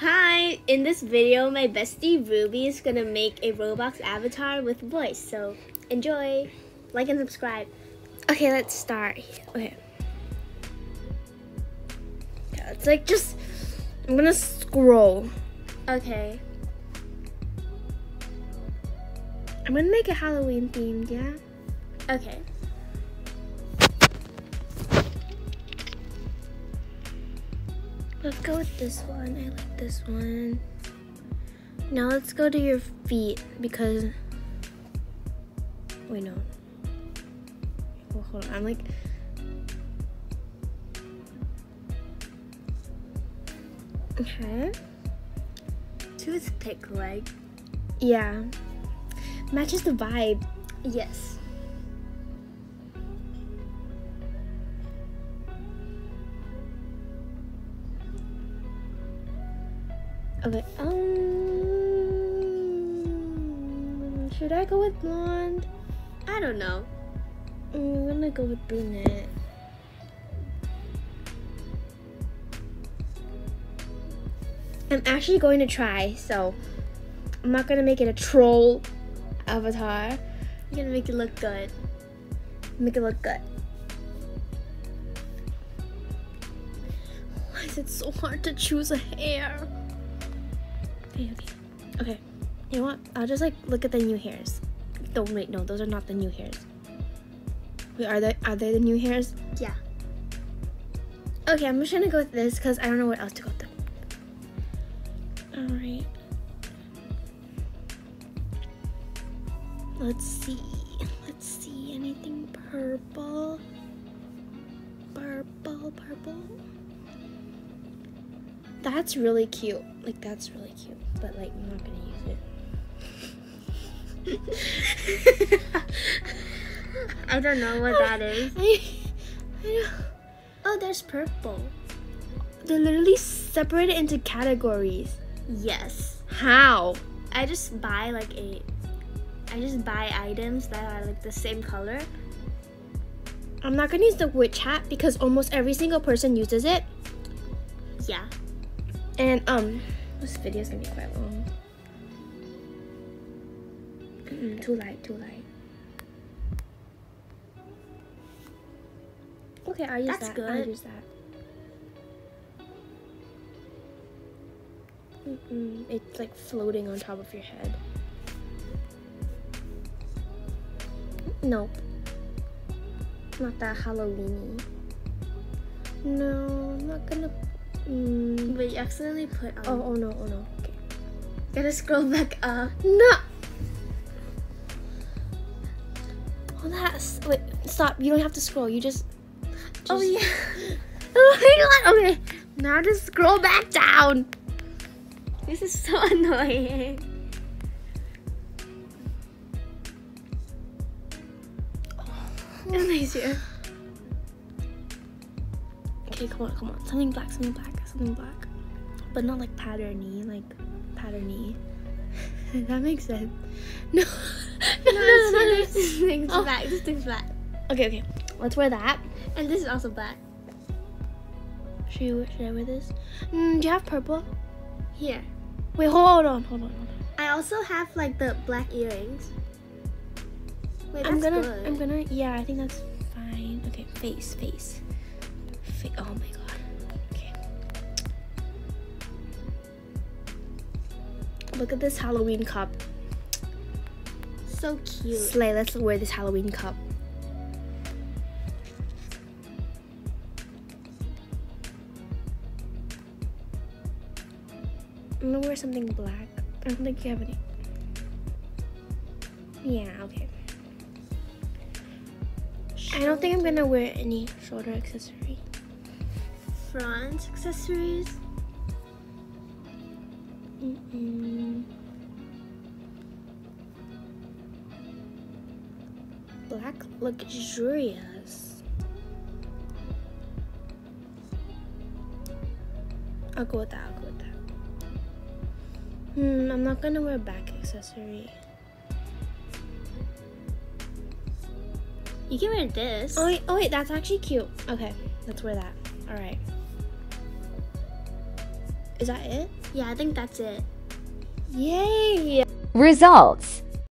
Hi, in this video, my bestie Ruby is gonna make a Roblox avatar with voice. So enjoy, like and subscribe. Okay, let's start. Okay. Yeah, it's like just, I'm gonna scroll. Okay. I'm gonna make it Halloween themed, yeah? Okay. Let's go with this one. I like this one. Now let's go to your feet because. Wait, no. Oh, hold on. I'm like. Okay. Toothpick leg. Yeah. Matches the vibe. Yes. Okay. Um. Should I go with blonde? I don't know. Mm, I'm gonna go with brunette. I'm actually going to try, so I'm not gonna make it a troll avatar. I'm gonna make it look good. Make it look good. Why is it so hard to choose a hair? Okay, okay. Okay. You know what? I'll just like look at the new hairs. Don't wait, no, those are not the new hairs. Wait, are they are they the new hairs? Yeah. Okay, I'm just gonna go with this because I don't know what else to go with. Alright. Let's see. Let's see. Anything purple? Purple, That's really cute. Like, that's really cute. But, like, I'm not gonna use it. I don't know what that is. I, I know. Oh, there's purple. They're literally separated into categories. Yes. How? I just buy like a I just buy items that are like the same color. I'm not gonna use the witch hat because almost every single person uses it. Yeah. And um, this video is gonna be quite long. Mm, too light, too light. Okay, I'll use That's that. I'll use that. Mm-mm, it's like floating on top of your head. Nope. Not that Halloweeny. No, I'm not gonna. Mm. But you accidentally put on. Oh, oh no, oh no. Okay. Gotta scroll back up. No. Oh, that's wait. Stop. You don't have to scroll. You just. Oh yeah. Oh my god. Okay. Now just scroll back down. This is so annoying. Amazing. Okay, come on, come on. Something black. Something black. Something black. But not like patterny. Like patterny. that makes sense. No. No, no, no, this thing's Oh. black. This thing's black. Okay, okay. Let's wear that. And this is also black. Should, you, should I wear this? Mm, do you have purple? Here. Wait, hold on, hold on, hold on. I also have like the black earrings. Wait, I'm gonna, good. I'm gonna, yeah, I think that's fine. Okay, face, face. Fa- oh my god. Look at this Halloween cup. so cute. Slay, let's wear this Halloween cup. I'm gonna wear something black. I don't think you have any. Yeah, okay. I don't think I'm gonna wear any shoulder accessory. front accessories. Black luxurious. I'll go with that. I'll go with that. Hmm, I'm not gonna wear back accessory. You can wear this. Oh wait, oh wait, that's actually cute. Okay, let's wear that. All right. Is that it? Yeah, I think that's it. Yay! Results